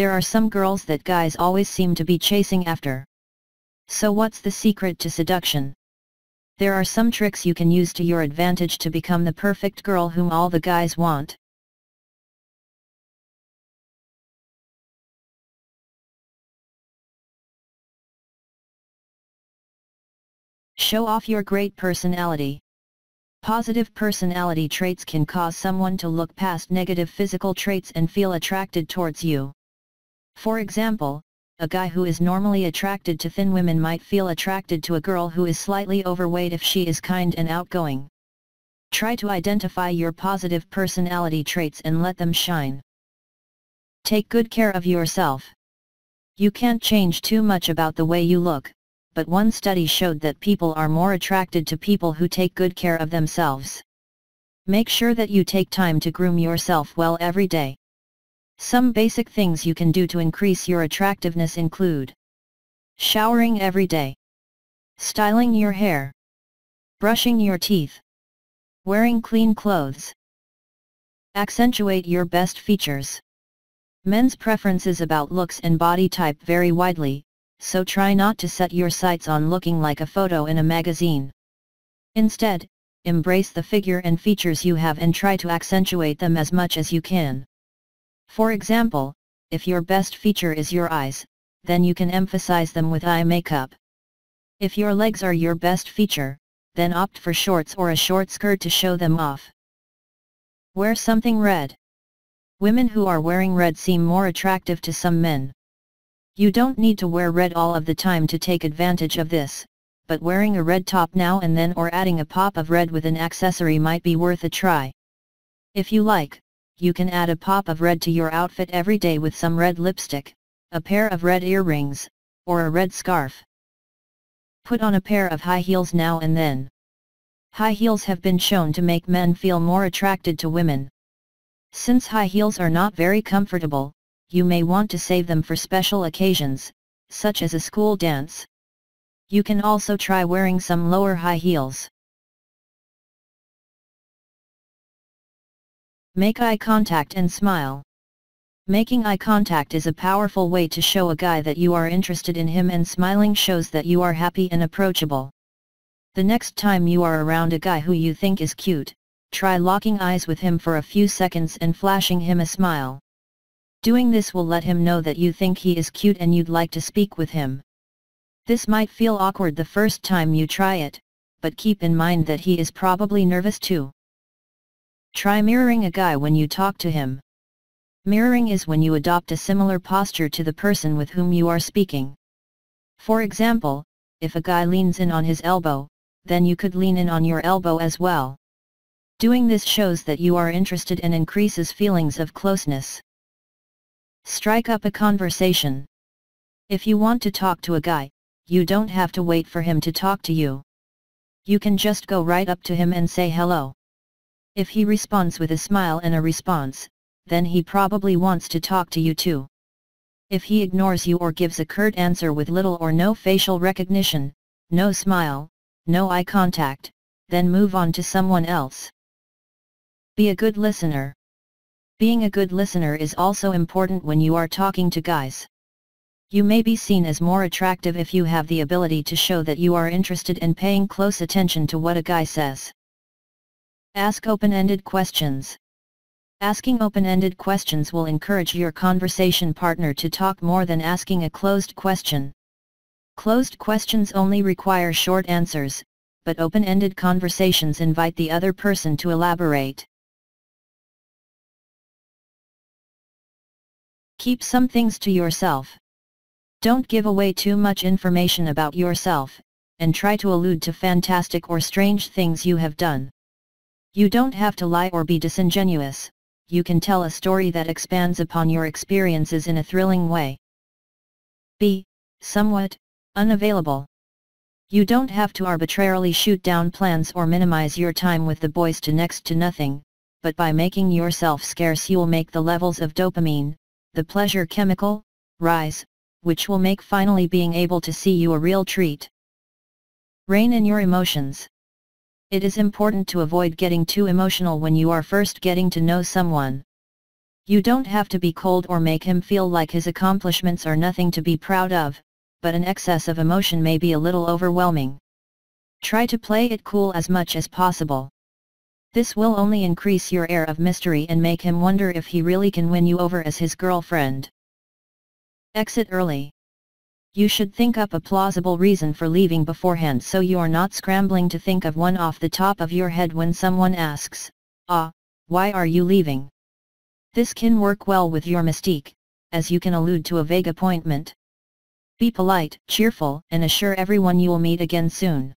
There are some girls that guys always seem to be chasing after. So what's the secret to seduction? There are some tricks you can use to your advantage to become the perfect girl whom all the guys want. Show off your great personality. Positive personality traits can cause someone to look past negative physical traits and feel attracted towards you. For example, a guy who is normally attracted to thin women might feel attracted to a girl who is slightly overweight if she is kind and outgoing. Try to identify your positive personality traits and let them shine. Take good care of yourself. You can't change too much about the way you look, but one study showed that people are more attracted to people who take good care of themselves. Make sure that you take time to groom yourself well every day. Some basic things you can do to increase your attractiveness include Showering every day Styling your hair Brushing your teeth Wearing clean clothes Accentuate your best features Men's preferences about looks and body type vary widely, so try not to set your sights on looking like a photo in a magazine. Instead, embrace the figure and features you have and try to accentuate them as much as you can. For example, if your best feature is your eyes, then you can emphasize them with eye makeup. If your legs are your best feature, then opt for shorts or a short skirt to show them off. Wear something red. Women who are wearing red seem more attractive to some men. You don't need to wear red all of the time to take advantage of this, but wearing a red top now and then or adding a pop of red with an accessory might be worth a try. If you like, you can add a pop of red to your outfit every day with some red lipstick, a pair of red earrings, or a red scarf. Put on a pair of high heels now and then. High heels have been shown to make men feel more attracted to women. Since high heels are not very comfortable, you may want to save them for special occasions, such as a school dance. You can also try wearing some lower high heels. Make eye contact and smile. Making eye contact is a powerful way to show a guy that you are interested in him and smiling shows that you are happy and approachable. The next time you are around a guy who you think is cute, try locking eyes with him for a few seconds and flashing him a smile. Doing this will let him know that you think he is cute and you'd like to speak with him. This might feel awkward the first time you try it, but keep in mind that he is probably nervous too. Try mirroring a guy when you talk to him. Mirroring is when you adopt a similar posture to the person with whom you are speaking. For example, if a guy leans in on his elbow, then you could lean in on your elbow as well. Doing this shows that you are interested and increases feelings of closeness. Strike up a conversation. If you want to talk to a guy, you don't have to wait for him to talk to you. You can just go right up to him and say hello. If he responds with a smile and a response, then he probably wants to talk to you too. If he ignores you or gives a curt answer with little or no facial recognition, no smile, no eye contact, then move on to someone else. Be a good listener. Being a good listener is also important when you are talking to guys. You may be seen as more attractive if you have the ability to show that you are interested in paying close attention to what a guy says. Ask open-ended questions. Asking open-ended questions will encourage your conversation partner to talk more than asking a closed question. Closed questions only require short answers, but open-ended conversations invite the other person to elaborate. Keep some things to yourself. Don't give away too much information about yourself, and try to allude to fantastic or strange things you have done. You don't have to lie or be disingenuous, you can tell a story that expands upon your experiences in a thrilling way. Be, somewhat, unavailable. You don't have to arbitrarily shoot down plans or minimize your time with the boys to next to nothing, but by making yourself scarce you'll make the levels of dopamine, the pleasure chemical, rise, which will make finally being able to see you a real treat. Rein in your emotions. It is important to avoid getting too emotional when you are first getting to know someone. You don't have to be cold or make him feel like his accomplishments are nothing to be proud of, but an excess of emotion may be a little overwhelming. Try to play it cool as much as possible. This will only increase your air of mystery and make him wonder if he really can win you over as his girlfriend. Exit early. You should think up a plausible reason for leaving beforehand so you're not scrambling to think of one off the top of your head when someone asks, Ah, why are you leaving? This can work well with your mystique, as you can allude to a vague appointment. Be polite, cheerful, and assure everyone you will meet again soon.